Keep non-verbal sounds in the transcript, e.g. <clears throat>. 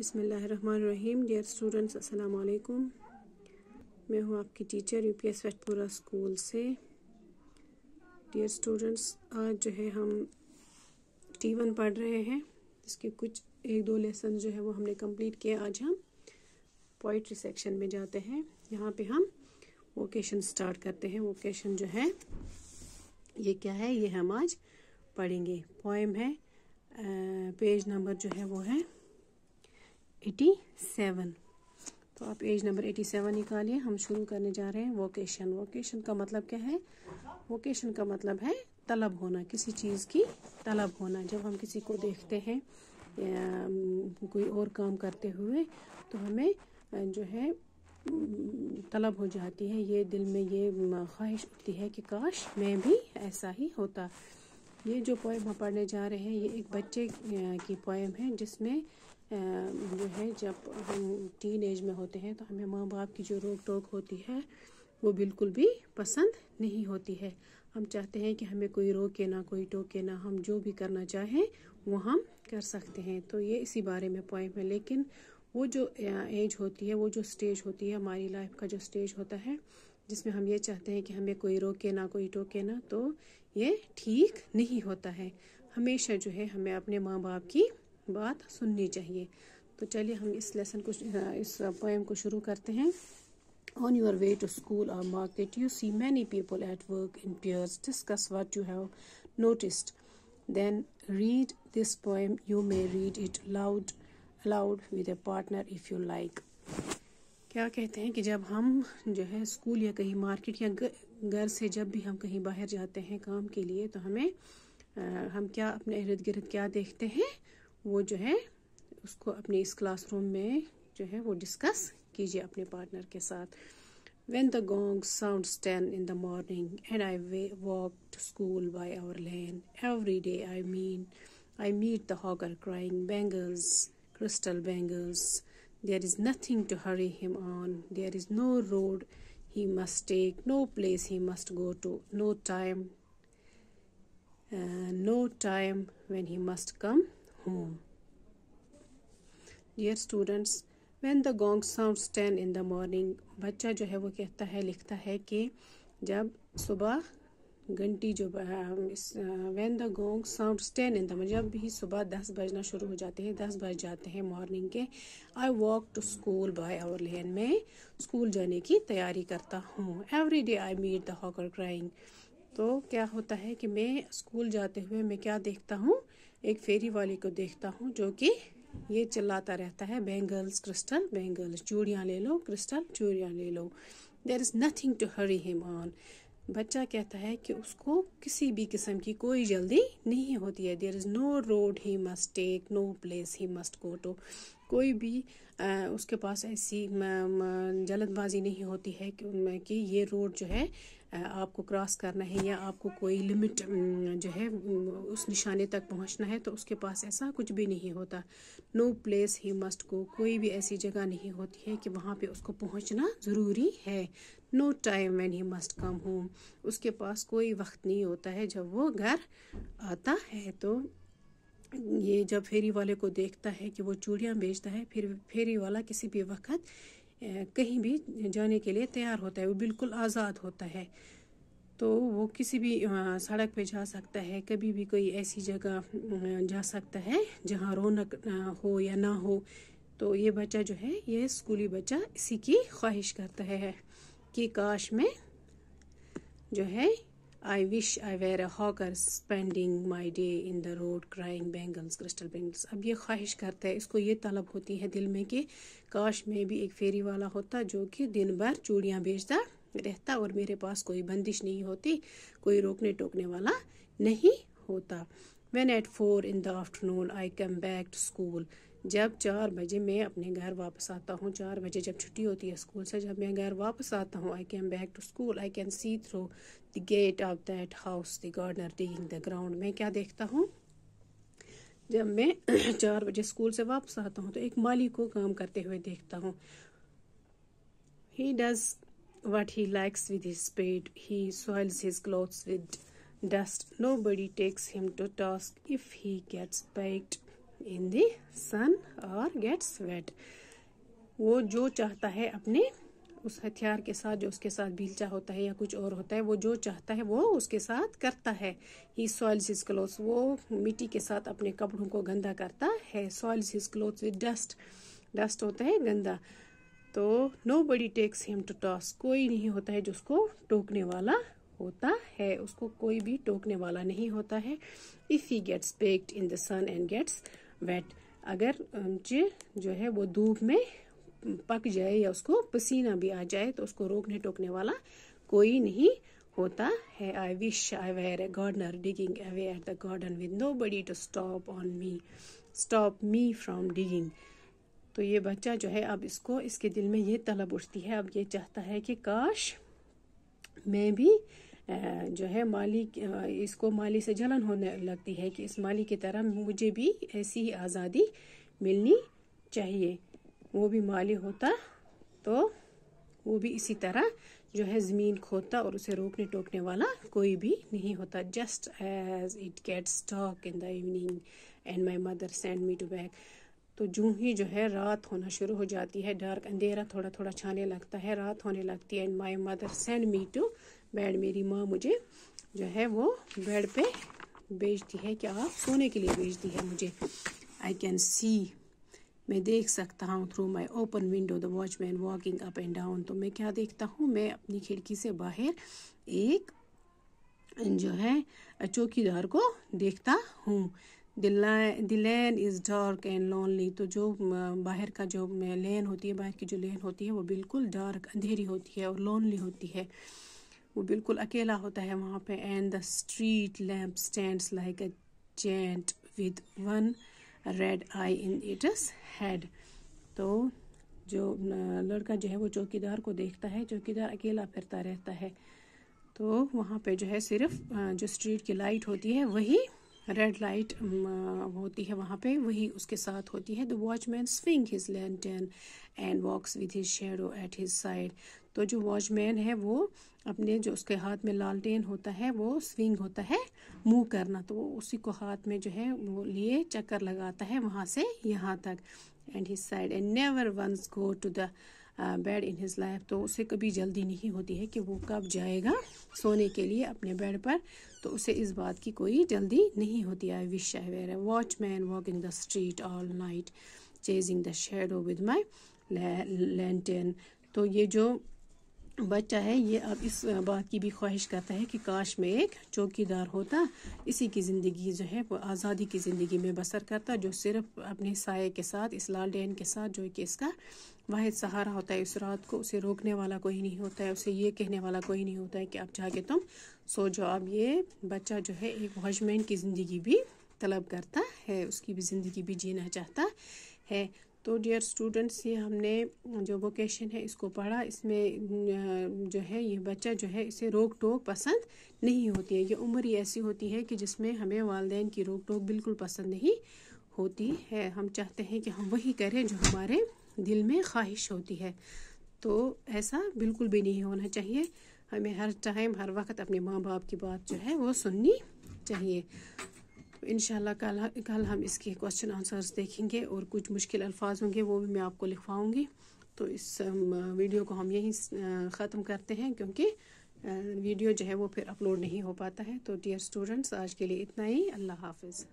बिसमीम dear students अस्सलाम वालेकुम मैं हूँ आपकी teacher U UPS Vetpura school से। डियर स्टूडेंट्स आज जो है हम टी वन पढ़ रहे हैं। इसके कुछ एक दो लेसन जो है वो हमने कंप्लीट किए। आज हम पोइट्री सेक्शन में जाते हैं। यहाँ पे हम वोकेशन स्टार्ट करते हैं। वोकेशन जो है, ये क्या है? ये हम आज पढ़ेंगे। पोएम है पेज नंबर जो है वो है एटी सेवन। तो आप एज नंबर एटी सेवन निकालिए, हम शुरू करने जा रहे हैं वोकेशन। वोकेशन का मतलब क्या है? वोकेशन का मतलब है तलब होना, किसी चीज़ की तलब होना। जब हम किसी को देखते हैं कोई और काम करते हुए तो हमें जो है, तलब हो जाती है। ये दिल में ये ख्वाहिश उठती है कि काश मैं भी ऐसा ही होता। ये जो पोएम हम पढ़ने जा रहे हैं, ये एक बच्चे की पोएम है जिसमें जो है, जब हम टीन एज में होते हैं तो हमें माँ बाप की जो रोक टोक होती है, वो बिल्कुल भी पसंद नहीं होती है। हम चाहते हैं कि हमें कोई रोके ना, कोई टोके ना, हम जो भी करना चाहें, वो हम कर सकते हैं। तो ये इसी बारे में पॉइंट है लेकिन वो जो एज होती है, वो जो स्टेज होती है, हमारी लाइफ का जो स्टेज होता है, जिसमें हम ये चाहते हैं कि हमें कोई रोके ना, कोई टोके ना तो ये ठीक नहीं होता है। हमेशा जो है, हमें अपने माँ बाप की बात सुननी चाहिए। तो चलिए हम इस लेसन को इस पोएम को शुरू करते हैं। On your way to school और market you see many people at work in pairs discuss what you have noticed then read this poem you may read it loud aloud with a partner if you like क्या कहते हैं कि जब हम जो है school या कहीं मार्केट या घर से जब भी हम कहीं बाहर जाते हैं काम के लिए तो हमें आ, हम क्या अपने इर्द गिर्द क्या देखते हैं? वो जो है, उसको अपने इस क्लासरूम में जो है वो डिस्कस कीजिए अपने पार्टनर के साथ। When the gong sound ten in the morning and I way walk to school by our lane every day I mean I meet the hawker crying bangles crystal bangles there is nothing to hurry him on there is no road he must take no place he must go to no time no time when he must come home. Dear students, when the gong sounds ten in the morning, बच्चा जो है वो कहता है लिखता है कि जब सुबह घंटी जो when the gong sound ten in the जब भी सुबह दस बजना शुरू हो जाते हैं दस बज जाते हैं मॉर्निंग के I walk to school by our lane में स्कूल जाने की तैयारी करता हूँ। Every day I meet the hawker crying तो क्या होता है कि मैं स्कूल जाते हुए मैं क्या देखता हूँ? एक फेरी वाले को देखता हूँ जो कि ये चिल्लाता रहता है बेंगल्स क्रिस्टल बेंगल्स चूड़ियाँ ले लो क्रिस्टल चूड़ियाँ ले लो। There is nothing to hurry him on बच्चा कहता है कि उसको किसी भी किस्म की कोई जल्दी नहीं होती है। There is no road he must take no place he must go to कोई भी आ, उसके पास ऐसी जल्दबाजी नहीं होती है कि, कि ये रोड जो है आपको क्रॉस करना है या आपको कोई लिमिट जो है उस निशाने तक पहुँचना है तो उसके पास ऐसा कुछ भी नहीं होता। No place he must go कोई भी ऐसी जगह नहीं होती है कि वहाँ पे उसको पहुँचना ज़रूरी है। No time when he must come home उसके पास कोई वक्त नहीं होता है जब वो घर आता है। तो ये जब फेरी वाले को देखता है कि वो चूड़ियाँ बेचता है, फिर फेरी वाला किसी भी वक्त कहीं भी जाने के लिए तैयार होता है, वो बिल्कुल आज़ाद होता है। तो वो किसी भी सड़क पे जा सकता है, कभी भी कोई ऐसी जगह जा सकता है जहाँ रौनक हो या ना हो। तो ये बच्चा जो है, ये स्कूली बच्चा इसी की ख्वाहिश करता है कि काश में जो है I wish I were a hawker spending my day in the road crying bangles crystal bangles अब ये ख्वाहिश करता है, इसको ये तलब होती है दिल में कि, काश में भी एक फेरी वाला होता जो कि दिन भर चूड़ियाँ बेचता रहता और मेरे पास कोई बंदिश नहीं होती, कोई रोकने टोकने वाला नहीं होता। When at four in the afternoon I come back to school जब चार बजे मैं अपने घर वापस आता हूँ, चार बजे जब छुट्टी होती है स्कूल से, जब मैं घर वापस आता हूँ I came back to school I can see through the gate of that house the gardener digging the ground मैं क्या देखता हूँ जब मैं <clears throat> चार बजे स्कूल से वापस आता हूँ तो एक माली को काम करते हुए देखता हूँ he does what he likes with his spade. He soils his clothes with dust. Nobody takes him to task if he gets baked. In the sun और गेट्स वेट वो जो चाहता है अपने उस हथियार के साथ, जो उसके साथ बीलचा होता है या कुछ और होता है, वो जो चाहता है वो उसके साथ करता है। ही सॉइल्स हिज क्लोथ्स वो मिट्टी के साथ अपने कपड़ों को गंदा करता है। Soils his clothes with dust dust होता है गंदा। तो nobody takes him to toss कोई नहीं होता है जो उसको टोकने वाला होता है। उसको कोई भी टोकने वाला नहीं होता है। If he gets baked in the sun and gets wet अगर जो है वो धूप में पक जाए या उसको पसीना भी आ जाए तो उसको रोकने टोकने वाला कोई नहीं होता है। I wish I were a gardener digging away at the garden with nobody to stop on me stop me from digging तो ये बच्चा जो है, अब इसको, इसके दिल में ये तलब उठती है। अब ये चाहता है कि काश मैं भी जो है माली इसको माली से जलन होने लगती है कि इस माली की तरह मुझे भी ऐसी ही आज़ादी मिलनी चाहिए। वो भी माली होता तो वो भी इसी तरह जो है ज़मीन खोदता और उसे रोकने टोकने वाला कोई भी नहीं होता। Just as it gets stock in the evening and my mother send me to back तो जूं ही जो है रात होना शुरू हो जाती है डार्क अंधेरा थोड़ा थोड़ा छाने लगता है, रात होने लगती है and my mother send me to bed मेरी माँ मुझे जो है वो बेड पे भेजती है कि आप सोने के लिए भेजती है मुझे। आई कैन सी मैं देख सकता हूँ through my open window the watchman walking up and down तो मैं क्या देखता हूँ? मैं अपनी खिड़की से बाहर एक जो है चौकीदार को देखता हूँ। The lane is dark and lonely तो जो बाहर का जो लेन होती है, बाहर की जो लेन होती है, वो बिल्कुल डार्क अंधेरी होती है और लॉनली होती है। वो बिल्कुल अकेला होता है वहाँ पे and the street lamp stand like a giant with one red eye in its head तो जो लड़का जो है वो चौकीदार को देखता है, चौकीदार अकेला फिरता रहता है। तो वहाँ पे जो है सिर्फ़ जो स्ट्रीट की लाइट होती है, वही रेड लाइट होती है वहाँ पे, वही उसके साथ होती है। The watchman swing his lantern and walks with his shadow at his side तो जो वॉचमैन है, वो अपने जो उसके हाथ में लालटेन होता है, वो स्विंग होता है मूव करना। तो वो उसी को हाथ में जो है, वो लिए चक्कर लगाता है वहाँ से यहाँ तक and his side and never once go to the bed in his life तो उसे कभी जल्दी नहीं होती है कि वो कब जाएगा सोने के लिए अपने बेड पर तो उसे इस बात की कोई जल्दी नहीं होती। I wish I were watchman walking the street all night chasing the shadow with my lantern तो ये जो बच्चा है, ये अब इस बात की भी ख्वाहिश करता है कि काश में एक चौकीदार होता, इसी की ज़िंदगी जो है वो आज़ादी की ज़िंदगी में बसर करता, जो सिर्फ़ अपने साय के साथ, इस लाल लालडेन के साथ, जो कि इसका वाहिद सहारा होता है, इस रात को उसे रोकने वाला कोई नहीं होता है, उसे ये कहने वाला कोई नहीं होता है कि अब जाके तुम सो जाओ। अब ये बच्चा जो है एक वॉचमैन की ज़िंदगी भी तलब करता है, उसकी भी ज़िंदगी भी जीना चाहता है। तो डियर स्टूडेंट्स ये हमने जो वोकेशन है इसको पढ़ा। इसमें जो है, ये बच्चा जो है, इसे रोक टोक पसंद नहीं होती है। ये उम्र ही ऐसी होती है कि जिसमें हमें वालदेन की रोक टोक बिल्कुल पसंद नहीं होती है। हम चाहते हैं कि हम वही करें जो हमारे दिल में ख्वाहिश होती है। तो ऐसा बिल्कुल भी नहीं होना चाहिए। हमें हर टाइम हर वक्त अपने माँ बाप की बात जो है वो सुननी चाहिए। इन कल कल हम इसके क्वेश्चन आंसर्स देखेंगे और कुछ मुश्किल अल्फाज होंगे, वो भी मैं आपको लिखवाऊँगी। तो इस वीडियो को हम यहीं ख़त्म करते हैं क्योंकि वीडियो जो है वो फिर अपलोड नहीं हो पाता है। तो डियर स्टूडेंट्स आज के लिए इतना ही। अल्लाह हाफिज़।